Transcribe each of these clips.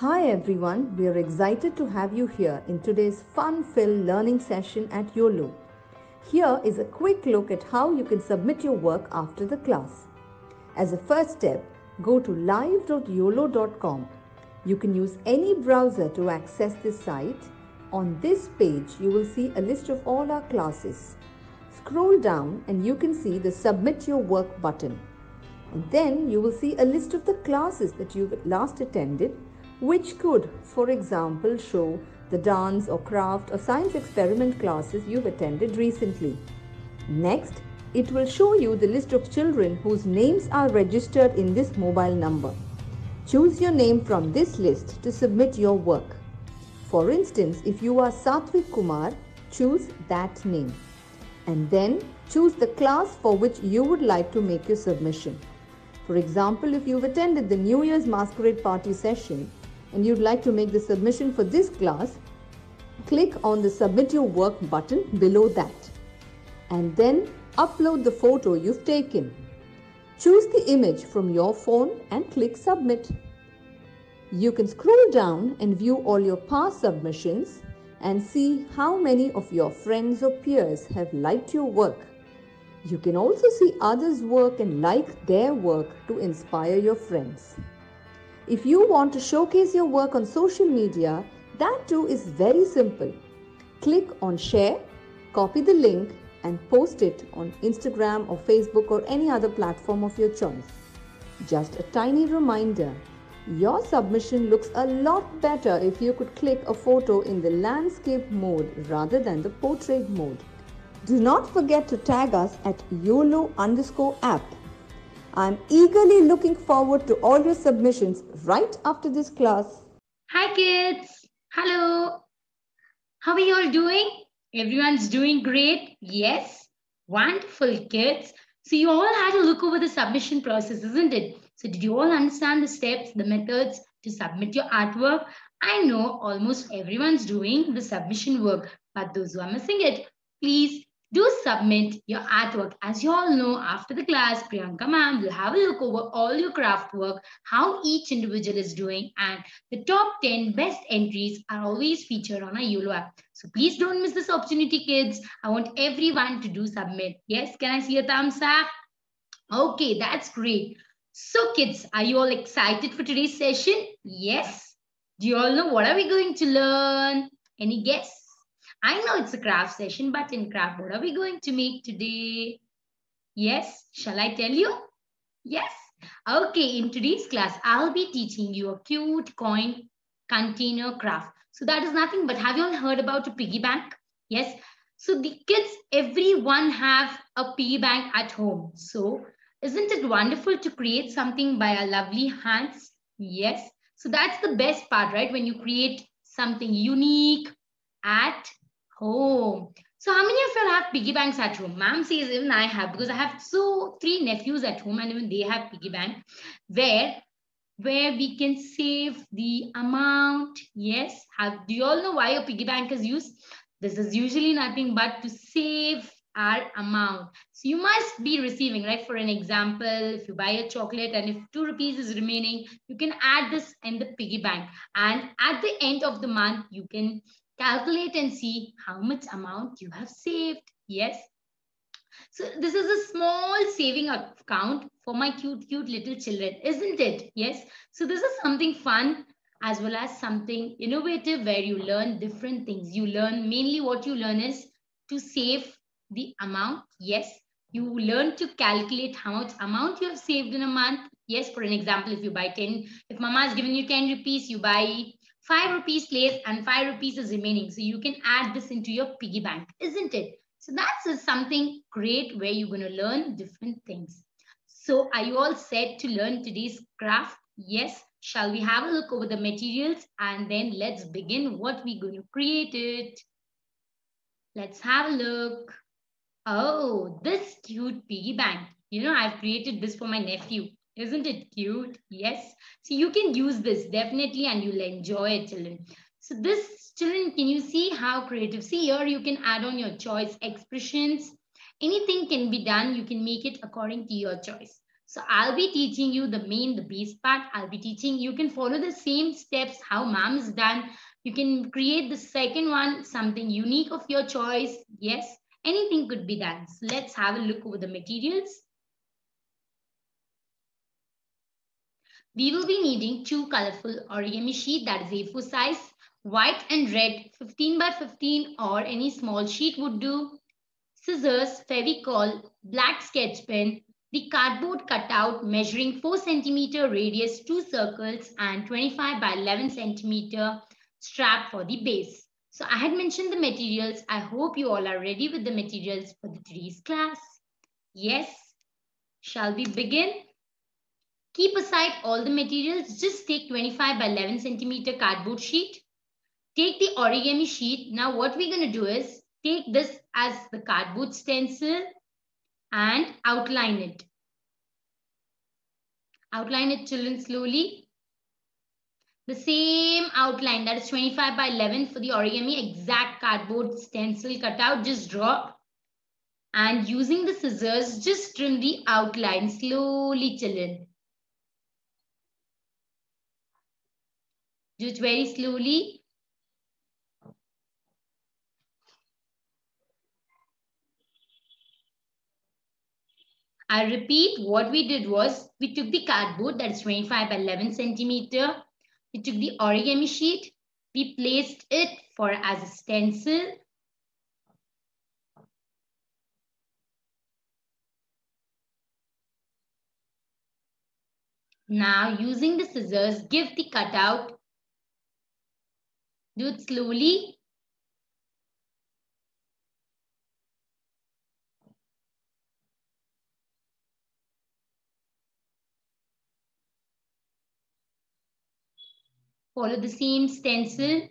Hi everyone, we are excited to have you here in today's fun-filled learning session at Uolo. Here is a quick look at how you can submit your work after the class. As a first step, go to live.uolo.com. You can use any browser to access this site. On this page, you will see a list of all our classes. Scroll down and you can see the Submit Your Work button. And then you will see a list of the classes that you've last attended, which could, for example, show the dance or craft or science experiment classes you've attended recently. Next, it will show you the list of children whose names are registered in this mobile number. Choose your name from this list to submit your work. For instance, if you are Satvik Kumar, choose that name and then choose the class for which you would like to make your submission. For example, if you've attended the New Year's Masquerade Party session and you'd like to make the submission for this class, click on the Submit Your Work button below that and then upload the photo you've taken. Choose the image from your phone and click Submit. You can scroll down and view all your past submissions and see how many of your friends or peers have liked your work. You can also see others' work and like their work to inspire your friends. If you want to showcase your work on social media, that too is very simple. Click on share, copy the link and post it on Instagram or Facebook or any other platform of your choice. Just a tiny reminder your submission looks a lot better if you could click a photo in the landscape mode rather than the portrait mode. Do not forget to tag us at Uolo underscore app. I'm eagerly looking forward to all your submissions right after this class. Hi, kids. Hello. How are you all doing? Everyone's doing great? Yes. Wonderful, kids. So, you all had a look over the submission process, isn't it? So did you all understand the steps, the methods to submit your artwork? I know almost everyone's doing the submission work, but those who are missing it, please do submit your artwork. As you all know, after the class, Priyanka ma'am will have a look over all your craft work, how each individual is doing, and the top 10 best entries are always featured on our Uolo app. So please don't miss this opportunity, kids. I want everyone to do submit. Yes, can I see a thumbs up? Okay, that's great. So kids, are you all excited for today's session? Yes. Do you all know what are we going to learn? Any guess? I know it's a craft session, but in craft, what are we going to make today? Yes. Shall I tell you? Yes. Okay, in today's class, I'll be teaching you a cute coin container craft. So that is nothing but have you all heard about a piggy bank? Yes. So the kids, everyone have a piggy bank at home. So isn't it wonderful to create something by our lovely hands? Yes. So that's the best part, right? When you create something unique at home. So how many of you have piggy banks at home? Ma'am says even I have because I have so three nephews at home and even they have piggy bank where where we can save the amount. Yes. Have, do you all know why a piggy bank is used? This is usually nothing but to save our amount. So you must be receiving, right? For an example, if you buy a chocolate and if two rupees is remaining, you can add this in the piggy bank. And at the end of the month, you can calculate and see how much amount you have saved. Yes. So this is a small saving account for my cute, cute little children, isn't it? Yes. So this is something fun as well as something innovative where you learn different things. You learn mainly what you learn is to save the amount. Yes, you learn to calculate how much amount you have saved in a month. Yes, for an example, if you buy 10, if mama has given you 10 rupees, you buy 5 rupees place and 5 rupees is remaining. So you can add this into your piggy bank, isn't it? So that's something great where you're going to learn different things. So are you all set to learn today's craft? Yes. Shall we have a look over the materials and then let's begin what we're going to create it. Let's have a look. Oh, this cute piggy bank. You know, I've created this for my nephew. Isn't it cute? Yes. So you can use this definitely and you'll enjoy it, children. So this, children, can you see how creative? See here, you can add on your choice expressions. Anything can be done. You can make it according to your choice. So I'll be teaching you the main, the base part. I'll be teaching, you can follow the same steps how mom's done. You can create the second one, something unique of your choice. Yes, anything could be done. So let's have a look over the materials. We will be needing two colorful origami sheet that is A4 size, white and red 15 by 15 or any small sheet would do. Scissors, Fevicol, black sketch pen, the cardboard cutout measuring 4 centimeter radius, two circles and 25 by 11 centimeter strap for the base. So I had mentioned the materials. I hope you all are ready with the materials for the today's class. Yes. Shall we begin? Keep aside all the materials. Just take 25 by 11 centimeter cardboard sheet. Take the origami sheet. Now what we're going to do is take this as the cardboard stencil and outline it. Outline it children slowly. The same outline that is 25 by 11 for the origami exact cardboard stencil cutout just draw and using the scissors just trim the outline slowly children. Do it very slowly I repeat, what we did was we took the cardboard that's 25 by 11 centimeter. We took the origami sheet. We placed it for as a stencil. Now using the scissors, give the cutout. Do it slowly Follow the same stencil.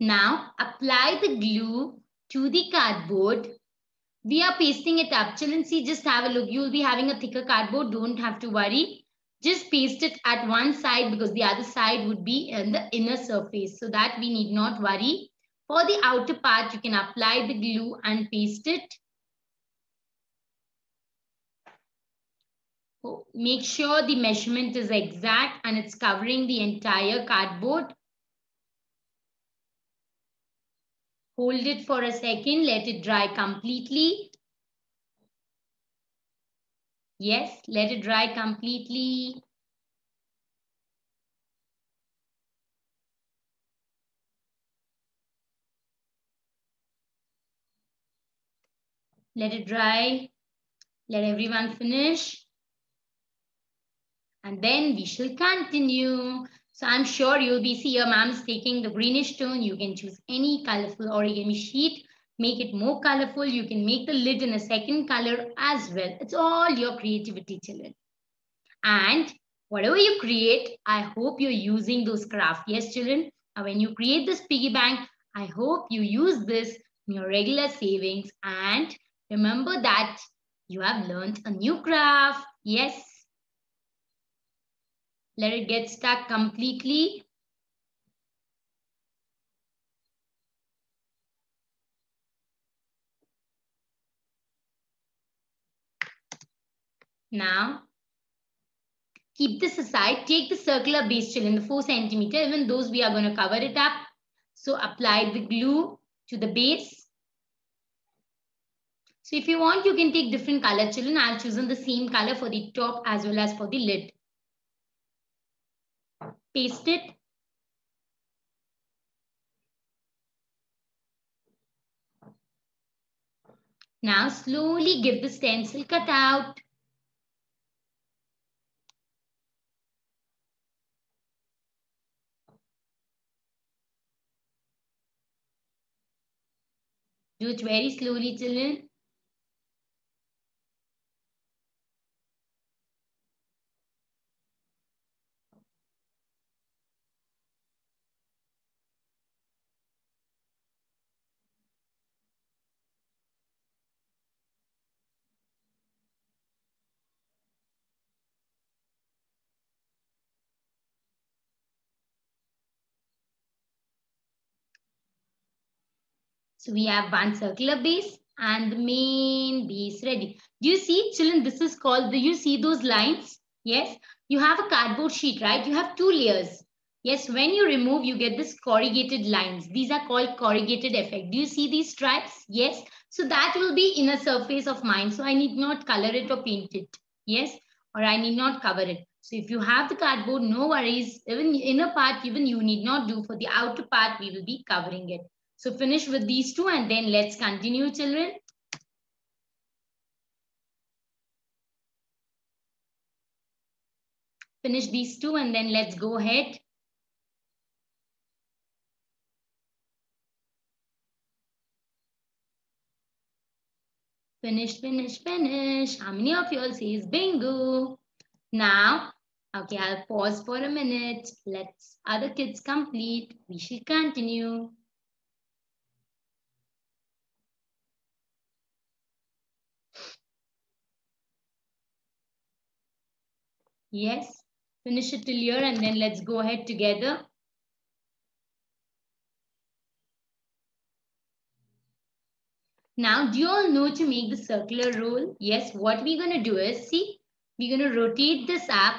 Now apply the glue to the cardboard. We are pasting it up. Children, see, just have a look. You will be having a thicker cardboard. Don't have to worry. Just paste it at one side because the other side would be in the inner surface. So that we need not worry. For the outer part, you can apply the glue and paste it. Oh, make sure the measurement is exact and it's covering the entire cardboard. Hold it for a second, let it dry completely. Yes, let it dry completely. Let it dry. Let everyone finish and then we shall continue. So I'm sure you'll be see your mom's taking the greenish tone. You can choose any colorful origami sheet. Make it more colorful. You can make the lid in a second color as well. It's all your creativity, children. And whatever you create, I hope you're using those craft. Yes, children. And when you create this piggy bank, I hope you use this in your regular savings. And remember that you have learned a new craft. Yes. Let it get stuck completely. Now, keep this aside. Take the circular base chill in the 4 centimeter. Even those we are going to cover it up. So apply the glue to the base. So if you want, you can take different color children. I've chosen the same color for the top as well as for the lid paste it. Now slowly give the stencil cut out. It very slowly, children. So we have one circular base. and the main base ready. Do you see, children, this is called, do you see those lines? Yes, you have a cardboard sheet, right? You have two layers. Yes, when you remove, you get this corrugated lines. These are called corrugated effect. Do you see these stripes? Yes. So that will be inner surface of mine. So I need not color it or paint it. Yes. Or I need not cover it. So if you have the cardboard, no worries. Even inner part, even you need not do. For the outer part, we will be covering it. So finish with these two and then let's continue, children. Finish these two and then let's go ahead. Finish, finish, finish. How many of you all says bingo? Now, okay, I'll pause for a minute. Let's other kids complete. We shall continue. Yes, finish it till here and then let's go ahead together. Now, do you all know to make the circular roll? Yes, what we're going to do is, see, we're going to rotate this up.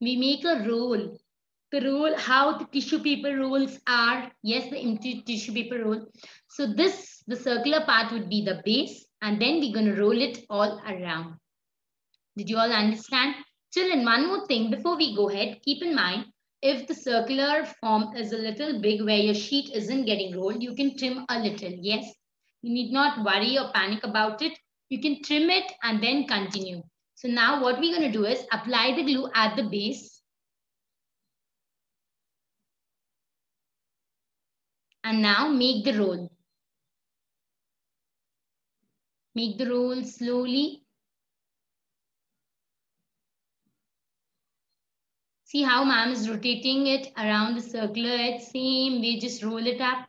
We make a roll. The rule, how the tissue paper rolls are. Yes, the tissue paper roll. So this, the circular part would be the base. And then we're going to roll it all around. Did you all understand? Children, one more thing before we go ahead, keep in mind, if the circular form is a little big where your sheet isn't getting rolled, you can trim a little. Yes, you need not worry or panic about it. You can trim it and then continue. So now what we're going to do is apply the glue at the base. And now make the roll. Make the roll slowly See how ma'am is rotating it around the circular edge. Same way, just roll it up.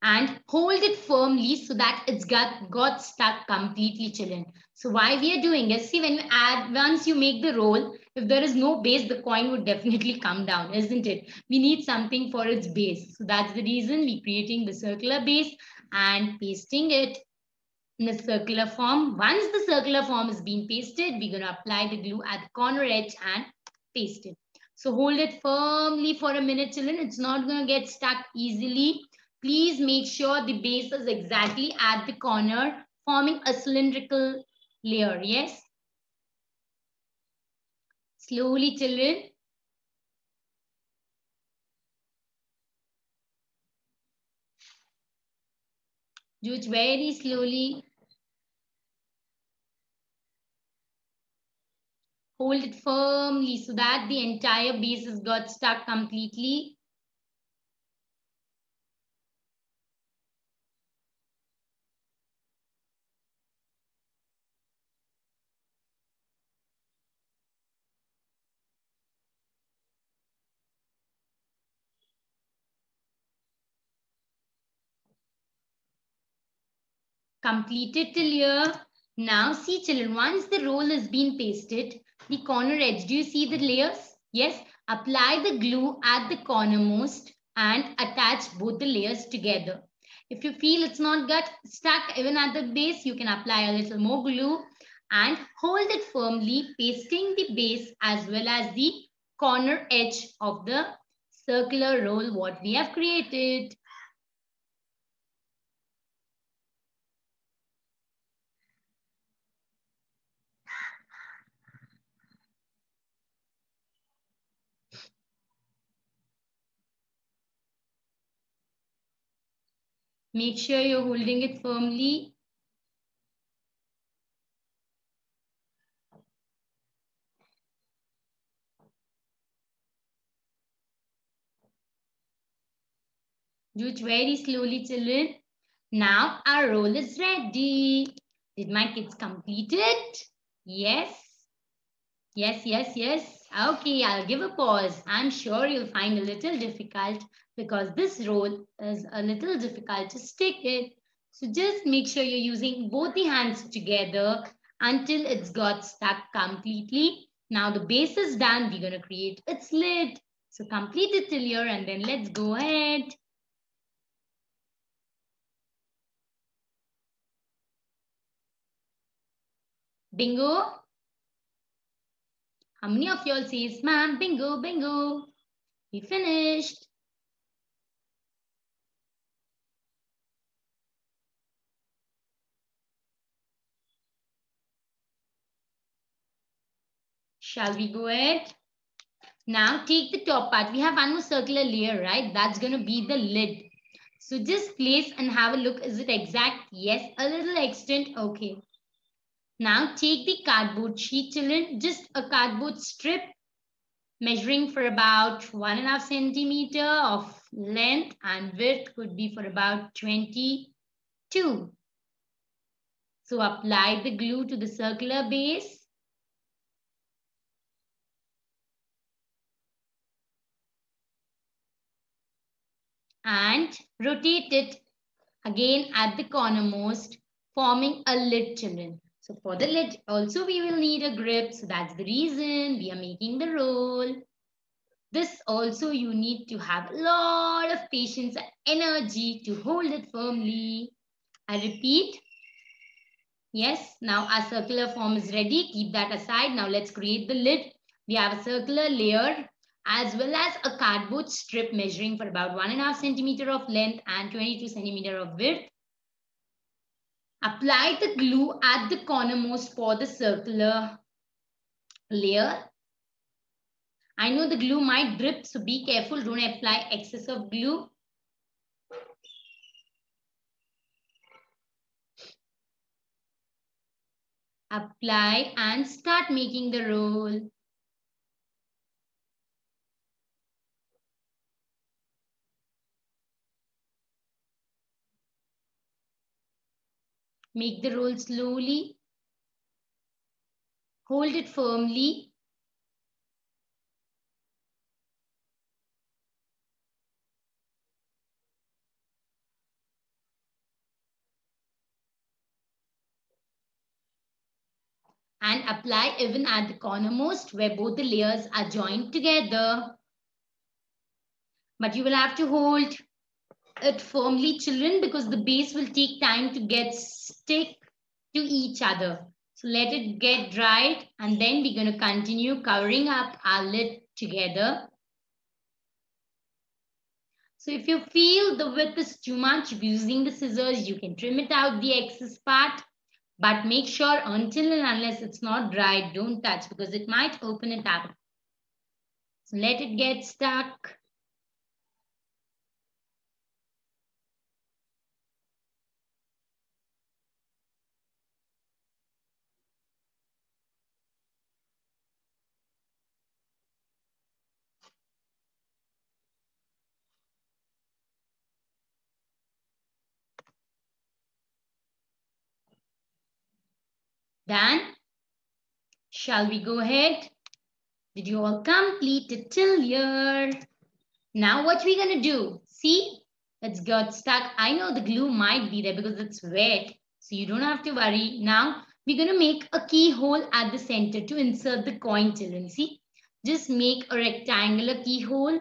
And hold it firmly so that it's got, got stuck completely children. So why we are doing is, see when you add, once you make the roll, if there is no base, the coin would definitely come down, isn't it? We need something for its base. So that's the reason we're creating the circular base and pasting it in a circular form. Once the circular form is being pasted, we're going to apply the glue at the corner edge and paste it. So hold it firmly for a minute, children. It's not going to get stuck easily. Please make sure the base is exactly at the corner, forming a cylindrical layer. Yes? Slowly, children. Do it very slowly. Hold it firmly so that the entire base has got stuck completely. Completed till here. Now see children, once the roll has been pasted, the corner edge, do you see the layers? Yes, apply the glue at the cornermost and attach both the layers together. If you feel it's not got stuck even at the base, you can apply a little more glue and hold it firmly, pasting the base as well as the corner edge of the circular roll what we have created. Make sure you're holding it firmly. Do it very slowly, children. Now our roll is ready. Did my kids complete it? Yes. Yes, yes, yes. Okay, I'll give a pause. I'm sure you'll find a little difficult because this roll is a little difficult to stick it. So just make sure you're using both the hands together until it's got stuck completely. Now the base is done. We're going to create its lid. So complete it till here and then let's go ahead. Bingo. How many of y'all says, ma'am, bingo, bingo. We finished. Shall we go ahead? Now take the top part. We have one more circular layer, right? That's going to be the lid. So just place and have a look. Is it exact? Yes, a little extent. Okay. Now take the cardboard sheet, children. Just a cardboard strip measuring for about one and a half centimeter of length and width could be for about 22. So apply the glue to the circular base. And rotate it again at the cornermost, forming a lid children. So for the lid, also we will need a grip. So that's the reason we are making the roll. This also you need to have a lot of patience and energy to hold it firmly. I repeat. Yes, now our circular form is ready. Keep that aside. Now let's create the lid. We have a circular layer as well as a cardboard strip measuring for about one and a half centimeter of length and 22 centimeter of width. Apply the glue at the cornermost for the circular layer. I know the glue might drip, so be careful. Don't apply excess of glue. Apply and start making the roll. Make the roll slowly. Hold it firmly. And apply even at the cornermost where both the layers are joined together. But you will have to hold it firmly, children, because the base will take time to get stick to each other. So let it get dried and then we're going to continue covering up our lid together. So if you feel the width is too much, using the scissors, you can trim it out the excess part. But make sure until and unless it's not dried, don't touch because it might open it up. So let it get stuck. Done? Shall we go ahead? Did you all complete it till here? Now what we gonna do? See, it's got stuck. I know the glue might be there because it's wet. So you don't have to worry. Now we're gonna make a keyhole at the center to insert the coin children. See, just make a rectangular keyhole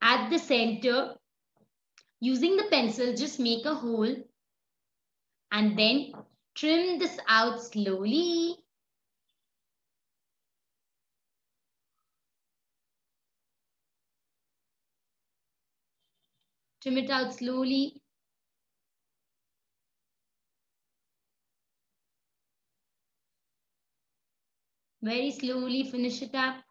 at the center. Using the pencil, just make a hole and then trim this out slowly. Trim it out slowly. Very slowly finish it up.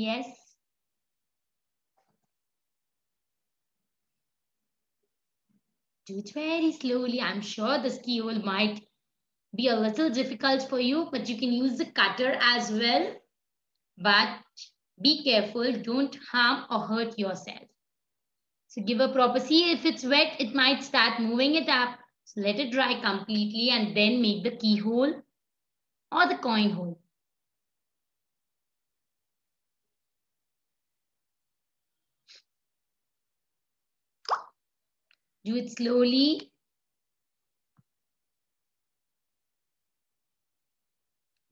Yes. Do it very slowly. I'm sure the keyhole might be a little difficult for you, but you can use the cutter as well. But be careful, don't harm or hurt yourself. So give a proper, see if it's wet, it might start moving it up. So let it dry completely and then make the keyhole or the coin hole. Do it slowly.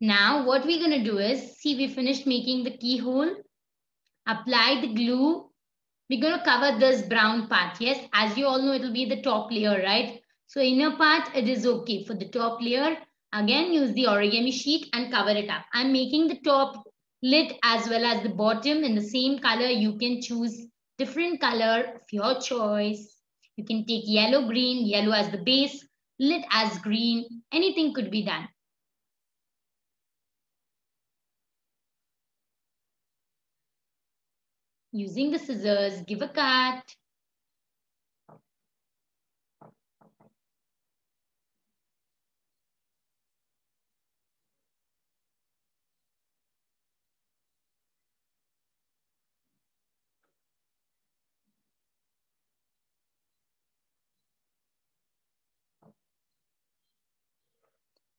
Now what we're going to do is, see we finished making the keyhole. Apply the glue. We're going to cover this brown part. Yes, as you all know, it will be the top layer, right? So inner part, it is okay. For the top layer, again, use the origami sheet and cover it up. I'm making the top lid as well as the bottom in the same color. You can choose different color of your choice. You can take yellow, green, yellow as the base, lit as green, anything could be done. Using the scissors, give a cut.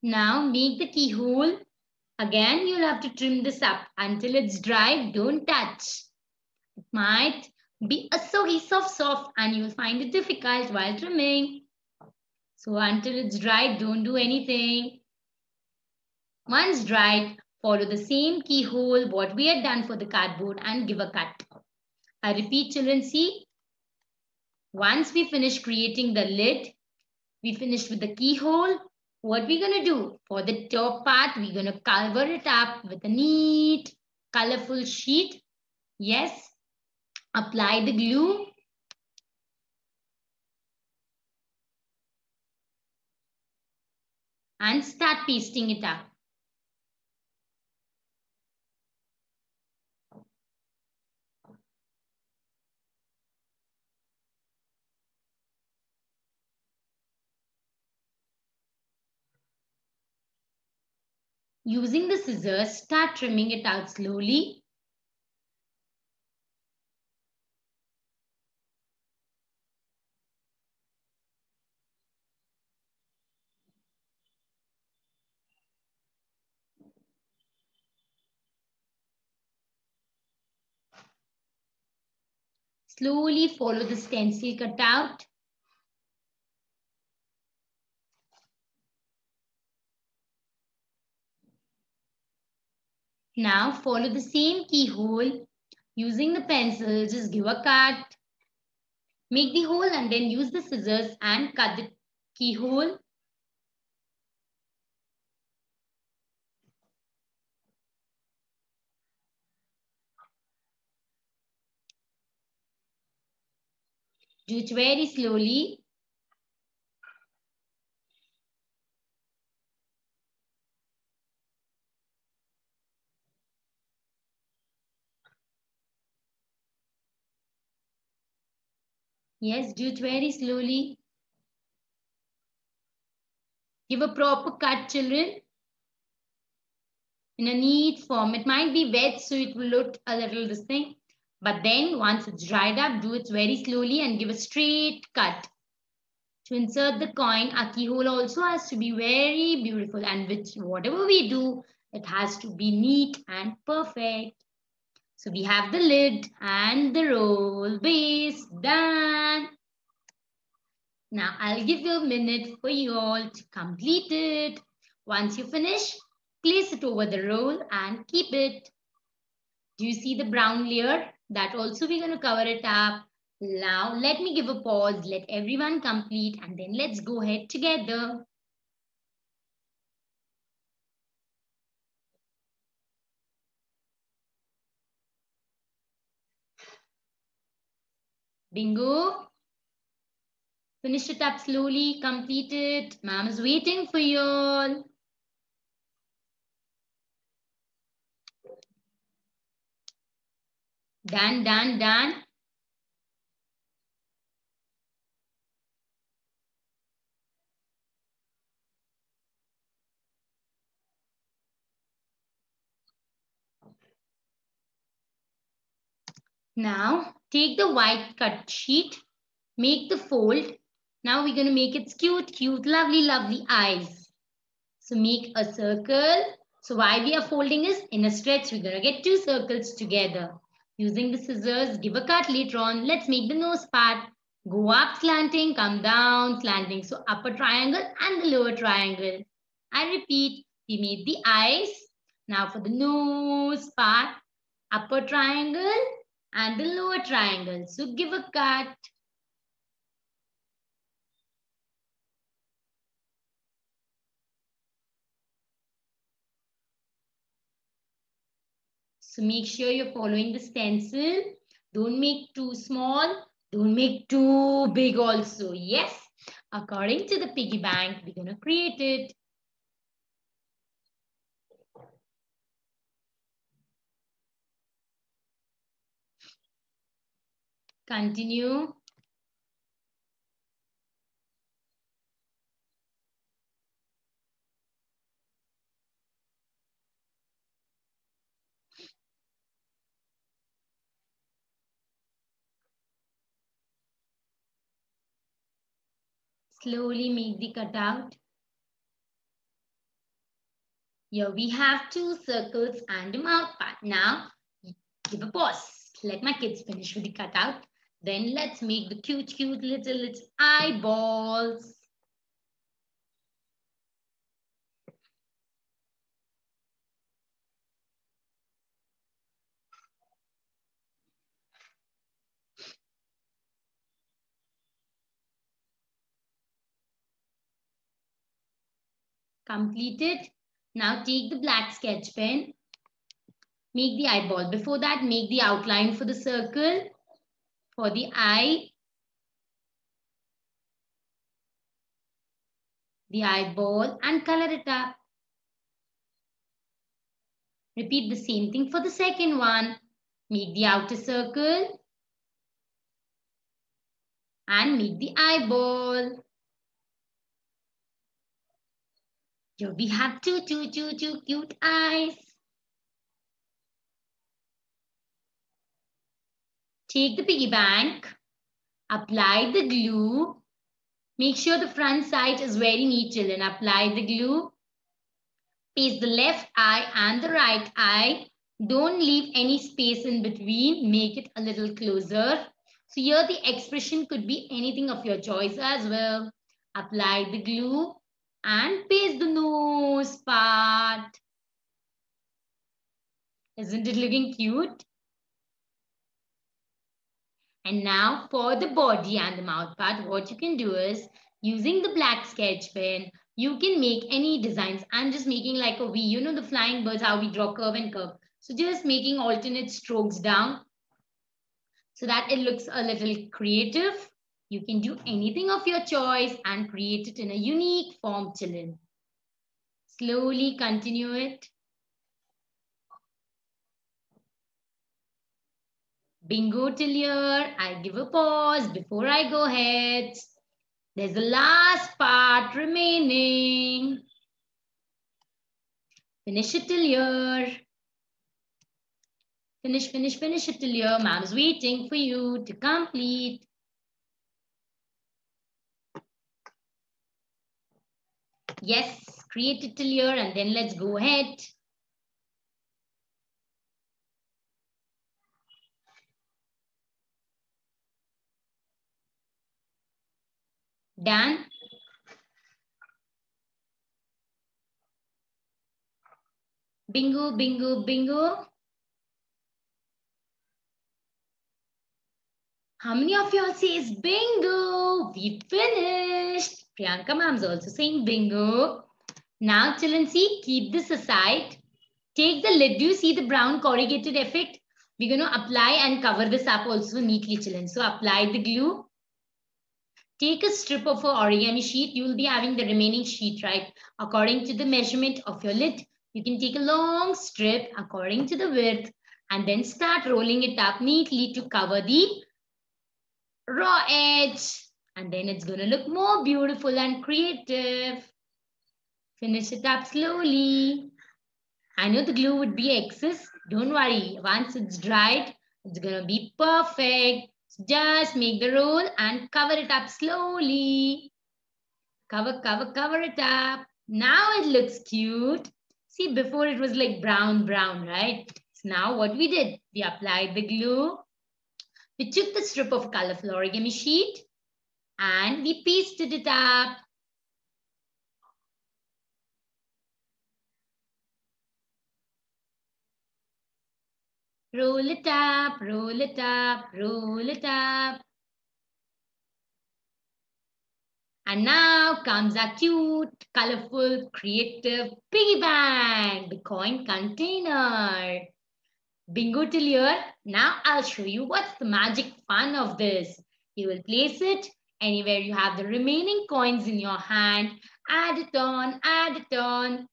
Now make the keyhole. Again, you'll have to trim this up until it's dry. Don't touch. It might be a soggy soft soft and you'll find it difficult while trimming. So until it's dry, don't do anything. Once dried, follow the same keyhole what we had done for the cardboard and give a cut. I repeat children see. Once we finish creating the lid, we finished with the keyhole what we're going to do for the top part, we're going to cover it up with a neat, colorful sheet. Yes. Apply the glue. And start pasting it up. Using the scissors, start trimming it out slowly. Slowly follow the stencil cutout. Now follow the same keyhole. Using the pencil, just give a cut. Make the hole and then use the scissors and cut the keyhole. Do it very slowly. Yes, do it very slowly. Give a proper cut, children. In a neat form. It might be wet, so it will look a little this thing. But then once it's dried up, do it very slowly and give a straight cut. To insert the coin, a keyhole also has to be very beautiful. And with whatever we do, it has to be neat and perfect. So we have the lid and the roll base done. Now I'll give you a minute for you all to complete it. Once you finish, place it over the roll and keep it. Do you see the brown layer? That also we're going to cover it up. Now let me give a pause, let everyone complete and then let's go ahead together. Bingo. Finish it up slowly, complete it. Mom is waiting for you all. Done, done, done. Now, take the white cut sheet, make the fold. Now we're going to make it cute, cute, lovely, lovely eyes. So make a circle. So why we are folding is in a stretch, we're going to get two circles together. Using the scissors, give a cut later on. Let's make the nose part. Go up slanting, come down slanting. So upper triangle and the lower triangle. I repeat, we made the eyes. Now for the nose part, upper triangle and the lower triangle. So give a cut. So make sure you're following the stencil. Don't make too small. Don't make too big also. Yes, according to the piggy bank, we're going to create it. Continue. Slowly make the cutout. Here we have two circles and a mouth part. Now, give a pause. Let my kids finish with the cutout. Then let's make the cute, cute little, little eyeballs. Completed. Now take the black sketch pen. Make the eyeball. Before that, make the outline for the circle, for the eye, the eyeball and color it up. Repeat the same thing for the second one. Make the outer circle and make the eyeball. Here we have two, two, two, two cute eyes. Take the piggy bank, apply the glue. Make sure the front side is very neat, children. Apply the glue. Paste the left eye and the right eye. Don't leave any space in between. Make it a little closer. So here the expression could be anything of your choice as well. Apply the glue and paste the nose part. Isn't it looking cute? And now for the body and the mouth part, what you can do is using the black sketch pen, you can make any designs. I'm just making like a V, you know, the flying birds, how we draw curve and curve. So just making alternate strokes down so that it looks a little creative. You can do anything of your choice and create it in a unique form, children. Slowly continue it. Bingo till here. I'll give a pause before I go ahead. There's the last part remaining. Finish it till here. Finish, finish, finish it till here. Mom's waiting for you to complete. Yes, create it till here and then let's go ahead. Done. Bingo, bingo, bingo. How many of y'all says bingo? We finished. Priyanka ma'am's also saying bingo. Now children see, keep this aside. Take the lid. Do you see the brown corrugated effect? We're going to apply and cover this up also neatly children. So apply the glue. Take a strip of an origami sheet. You will be having the remaining sheet, right? According to the measurement of your lid, you can take a long strip according to the width and then start rolling it up neatly to cover the raw edge. And then it's going to look more beautiful and creative. Finish it up slowly. I know the glue would be excess. Don't worry. Once it's dried, it's going to be perfect. Just make the roll and cover it up slowly. Cover, cover, cover it up. Now it looks cute. See, before it was like brown, brown, right? So now what we did, we applied the glue we took the strip of colorful origami sheet. and we pasted it up. Roll it up, roll it up, roll it up. And now comes our cute, colorful, creative piggy bank, the coin container. Bingo till here. Now I'll show you what's the magic fun of this. You will place it anywhere you have the remaining coins in your hand. Add it on, add it on.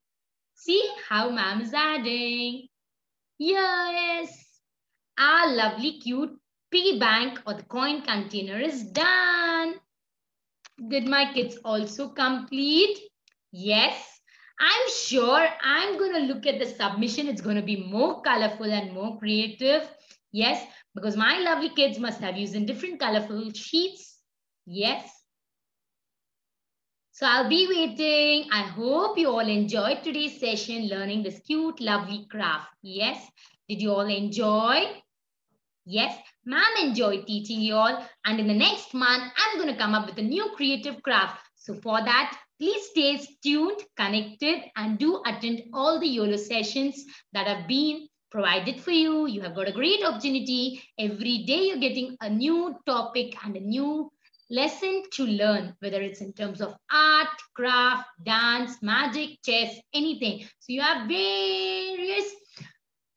See how mom is adding. Yes, our lovely cute piggy bank or the coin container is done. Did my kids also complete? Yes. I'm sure I'm going to look at the submission. It's going to be more colorful and more creative. Yes, because my lovely kids must have used in different colorful sheets. Yes. So I'll be waiting. I hope you all enjoyed today's session learning this cute, lovely craft. Yes. Did you all enjoy? Yes, ma'am enjoyed teaching you all. And in the next month, I'm going to come up with a new creative craft. So for that, please stay tuned, connected, and do attend all the Uolo sessions that have been provided for you. You have got a great opportunity. Every day you're getting a new topic and a new lesson to learn, whether it's in terms of art, craft, dance, magic, chess, anything. So you have various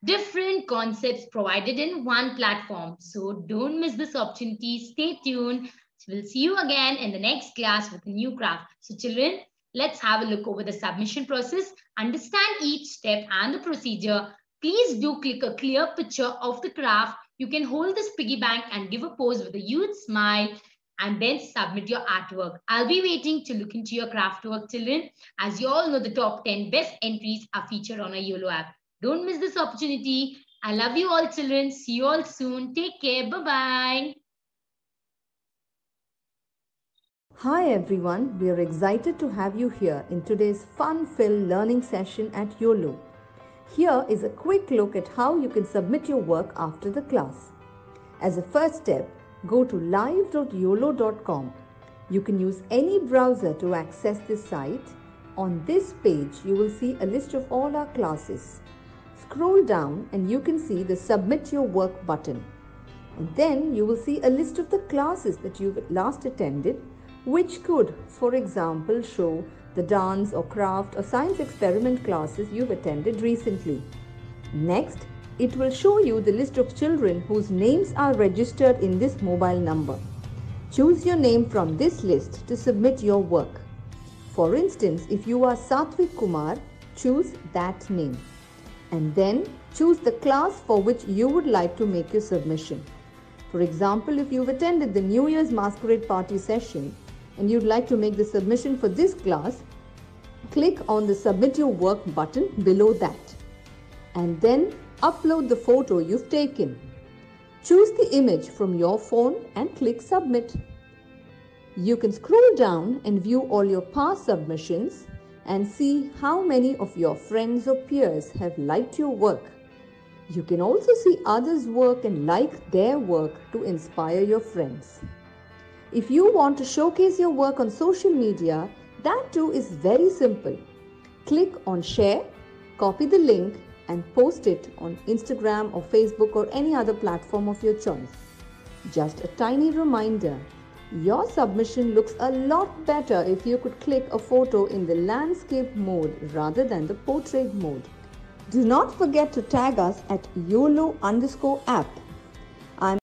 different concepts provided in one platform. So don't miss this opportunity. Stay tuned. We'll see you again in the next class with a new craft. So children, let's have a look over the submission process, understand each step and the procedure. Please do click a clear picture of the craft. You can hold this piggy bank and give a pose with a huge smile and then submit your artwork. I'll be waiting to look into your craft work, children. As you all know, the top 10 best entries are featured on a Uolo app. Don't miss this opportunity. I love you all children. See you all soon. Take care. Bye-bye. Hi everyone, we are excited to have you here in today's fun-filled learning session at Uolo. Here is a quick look at how you can submit your work after the class. As a first step, go to live.uolo.com. You can use any browser to access this site. On this page, you will see a list of all our classes. Scroll down and you can see the Submit Your Work button. And then you will see a list of the classes that you've last attended, which could, for example, show the dance or craft or science experiment classes you've attended recently. Next, it will show you the list of children whose names are registered in this mobile number. Choose your name from this list to submit your work. For instance, if you are Satvik Kumar, choose that name and then choose the class for which you would like to make your submission. For example, if you've attended the New Year's Masquerade Party session and you'd like to make the submission for this class, click on the Submit Your Work button below that and then upload the photo you've taken. Choose the image from your phone and click Submit. You can scroll down and view all your past submissions and see how many of your friends or peers have liked your work. You can also see others' work and like their work to inspire your friends. If you want to showcase your work on social media, that too is very simple. Click on share, copy the link and post it on Instagram or Facebook or any other platform of your choice. Just a tiny reminder your submission looks a lot better if you could click a photo in the landscape mode rather than the portrait mode. Do not forget to tag us at Uolo underscore app